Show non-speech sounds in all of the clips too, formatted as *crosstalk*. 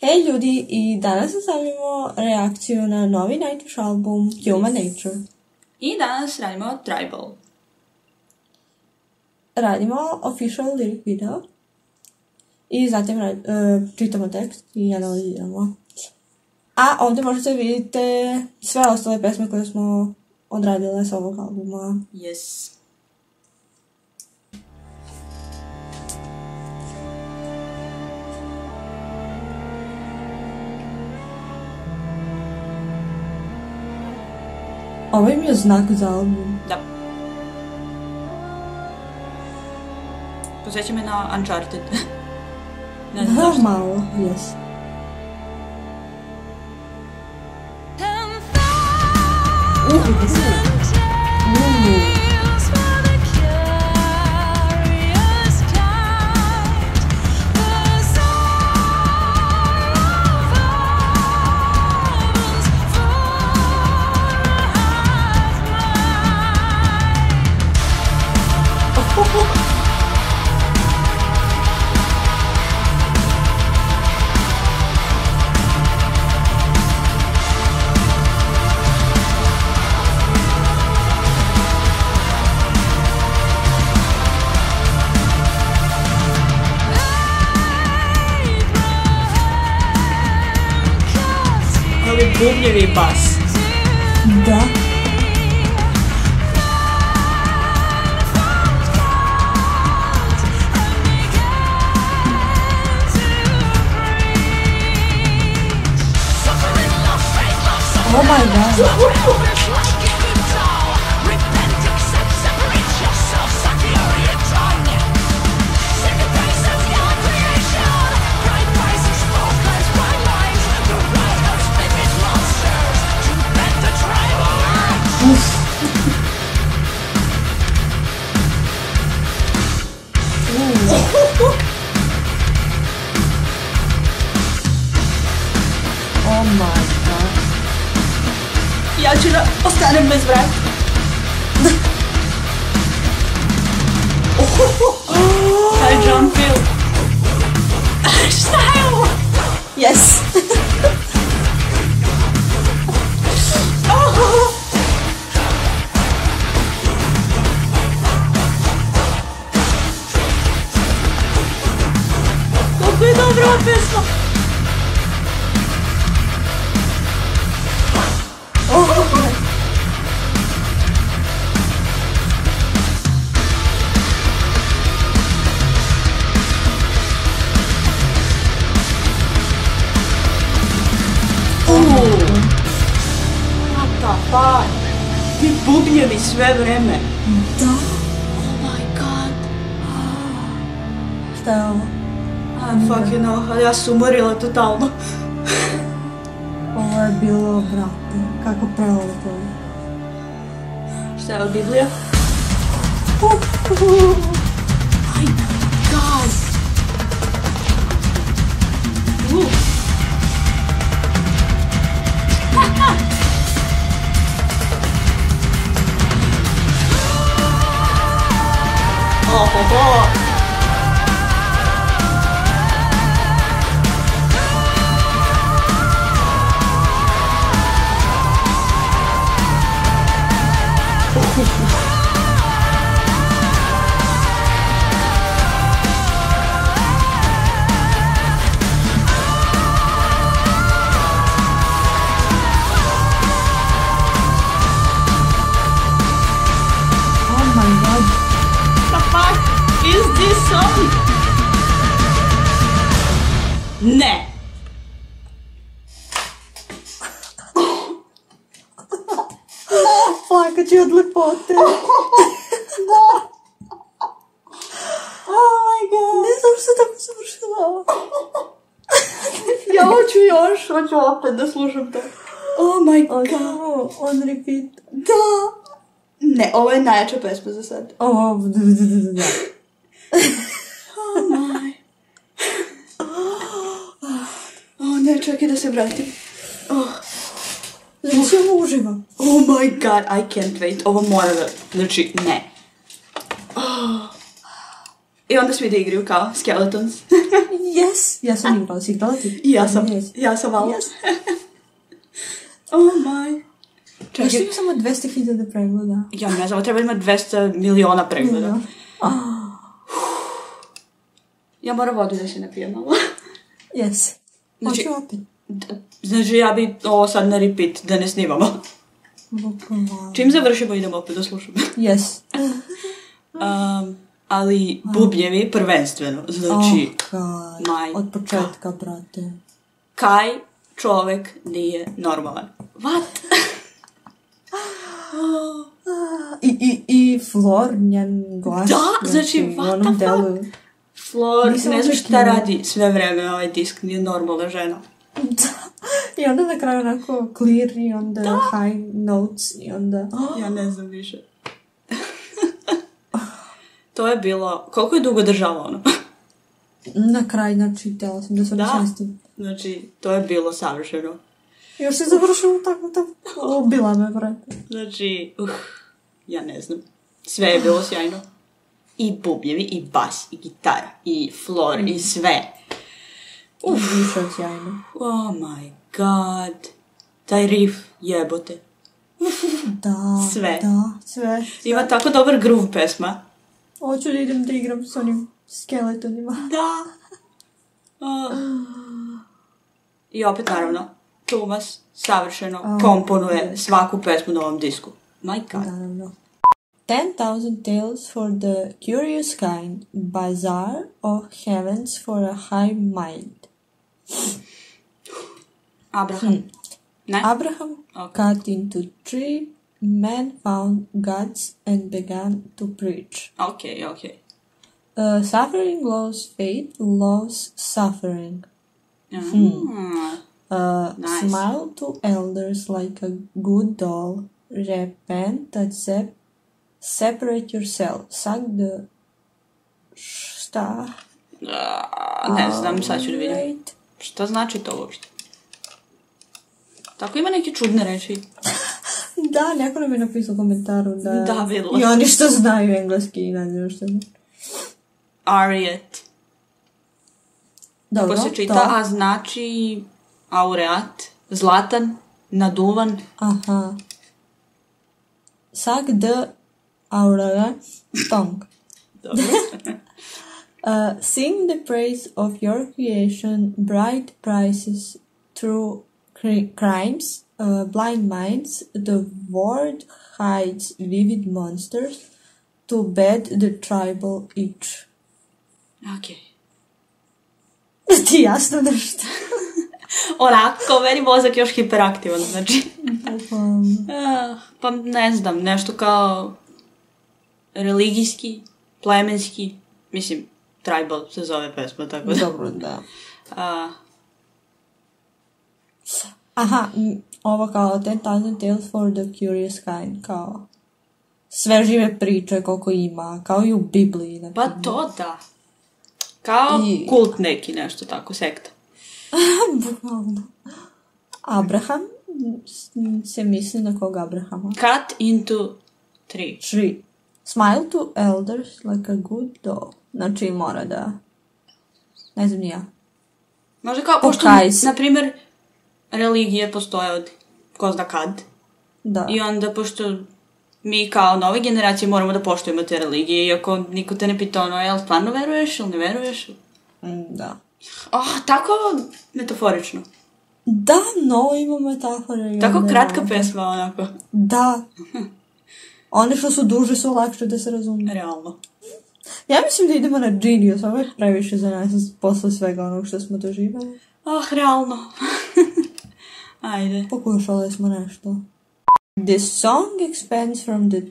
Hej ljudi, i danas nastavljamo reakciju na novi Nightwish album Human Nature. I danas radimo Tribal. Radimo official lyric video i zatim rad, uh, čitamo tekst i analiziramo. A ovdje možete vidjeti sve ostale pesme koje smo odradile s ovog albuma. Yes. Ovo im je znak za album. Da. Posjeća me na Uncharted. *laughs* ne znam Da, zašto. malo, jes. Ovi bubnjevi i bas. Da. Oh my god. Oh my god. Ja ću da ostanem bez vrata. Taj jump feel. Šta je ovo? Yes. *laughs* ova pesma. What the fuck? Ti bubnjevi sve vreme. Da. Oh my god. Šta je ovo? I fucking know, ali ja sam umorila totalno. Ovo je bilo, brate, kako prelepo. Šta je od Biblija? My is this song? Ne. Plakat ću od lepote. *laughs* Oh my god. Ne znam što tako završila. Ja hoću još, hoću opet da slušam to. Oh my god. Ono, on repeat. Da. Ne, ovo je najjača pesma za sad. Ovo, da, da, da, da. Oh my. Oh ne, čekaj da se vratim. Oh. Znači, ovo uživam. Oh my god, I can't wait. Ovo mora da... Znači, ne. I onda svi da igraju kao skeletons. *laughs* Yes! Ja sam igrala, si igrala ti? Ja sam, ja sam malo. Yes. *laughs* oh my. Čekaj. Čekaj, ima samo 200.000 pregleda. ja ne znam, treba ima 200 miliona pregleda. Ja moram vodu da se napijem malo. *laughs* Yes. Znači- Hoću opet. Znači, ja bi ovo sad na repeat, da ne snimamo. Bukvalno. Čim završimo, idemo opet da slušamo. *laughs* Yes. *laughs* Um, ali bubnjevi prvenstveno. Znači, oh, God. my Od početka, brate. kaj čovek nije normalan? What? I, i, i Flor, njen glas. Da, znači, u what the delu. Flor, Nisam ne znam šta radi sve vreme ovaj disk, nije normalna žena. Da. I onda na kraju onako clear i onda high notes i onda... Ja ne znam više. *laughs* to je bilo, koliko je dugo držalo ono? *laughs* Na kraj, znači, htjela sam da sam Da. šestim. Znači, to je bilo savršeno. Još se završilo tako da ubila me, brate. Znači, uh, ja ne znam. Sve je bilo sjajno. I bubnjevi, i bas, i gitara, i flor, i sve. Uf. Sjajno. Oh my god. Taj riff, jebote. *laughs* Da, Sve. da, sve. Ima tako dobar groove pesma. Hoću da idem da igram s onim skeletonima. *laughs* Da. Ah. I opet, naravno, Tumas savršeno Oh, komponuje svaku pesmu na ovom disku. My god. Naravno. 10,000 Tales for the Curious Kind, Bazaar of Heavens for a High Mind. Abraham. Ne? Abraham Okay. cut into three men found gods and began to preach. Ok, ok. Uh, suffering loves faith, loves suffering. Ah. Uh, Nice. Smile to elders like a good doll. Repent sep- separate yourself. Suck the šta? Ah, ne znam, sad ću da vidim. Šta znači to uopšte? Tako ima neke čudne reči. *laughs* Da, neko nam je napisao komentaru da... Da, videla I oni što znaju engleski i ne znaju što ne. Ariet. Dobro, Ko se čita, to. a znači aureat, zlatan, naduvan. Aha. Suck the aurora. Dobro. *laughs* Uh, sing the praise of your creation, bright prices through cri- crimes, uh, blind minds. The world hides vivid monsters to bed the tribal itch. ok. *laughs* Ti jasno nešto? *laughs* Onako, meni mozak još hiperaktivan, znači. Bukvalno. Ah, pa ne znam, nešto kao religijski, plemenski, mislim, tribal se zove pesma, tako da. Dobro, da. A, Aha, ovo kao 10,000 Tales for the Curious Kind, kao sve žive priče koliko ima, kao i u Bibliji. Na pa to da. Kao I- kult neki, nešto tako, sekta. *laughs* Bukvalno. Abraham se misli na koga Abrahama. Cut into tree. Tree. Smile to elders like a good dog. Znači mora da... Ne znam ja. Možda kao, pošto, na primjer, religije postoje od ko zna kad. Da. I onda, pošto mi kao nove generacije moramo da poštujemo te religije, iako niko te ne pita ono, jel stvarno veruješ ili ne veruješ? Mm, Da. Oh, tako metaforično. Da, no, ima metafore. Tako kratka pesma, onako. Da. *laughs* One što su duže su lakše da se razumiju. Realno. Ja mislim da idemo na Genius, ovo je previše za nas posle svega onog što smo doživali. Ah, realno. *laughs* Ajde. Pokušali smo nešto. The song expands from the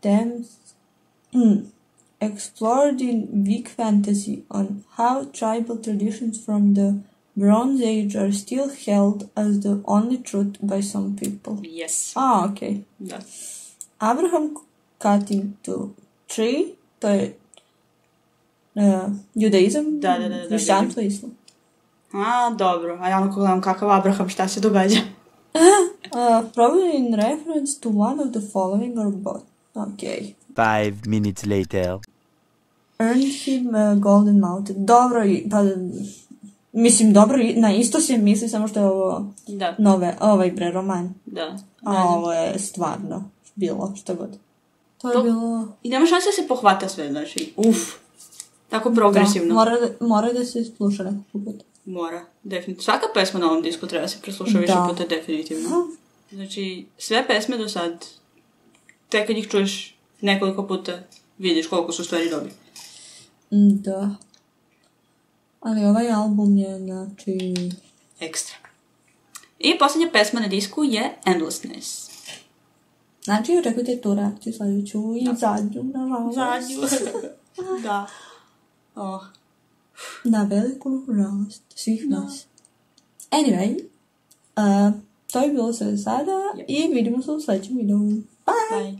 themes hmm, explored in weak fantasy on how tribal traditions from the Bronze Age are still held as the only truth by some people. Yes. Ah, okay. Da. Abraham cut into tree, to je uh, judaizam, Da, da, da, da, hrišćanstvo, islam. A, dobro. A ja onako gledam kakav Abraham, šta se događa. *laughs* Uh, probably in reference to one of the following or both. Okay. Five minutes later. Earned him uh, Golden Mountain. Dobro, i- pa... Mislim, dobro, i- na isto se misli, samo što je ovo Da, nove, ovaj bre, roman. da. A ovo je stvarno bilo, što god. To je To- bilo... I nema šanse da se pohvata sve, znači, uf. Tako progresivno. Da, mora, da, mora da se sluša nekoliko puta. Mora, definitivno. Svaka pesma na ovom disku treba se presluša više Da. puta, definitivno. Znači, sve pesme do sad, tek kad ih čuješ nekoliko puta, vidiš koliko su stvari dobri. Mm, Da. Ali ovaj album je, znači... Ekstra. I posljednja pesma na disku je Endlessness. Znači, očekujte tu reakciju sljedeću i zadnju, nažalost. *laughs* da. Oh. Na veliku žalost svih nas. Anyway, uh, to je bilo sve sada Yep. i vidimo se u sljedećem videu. Bye! Bye.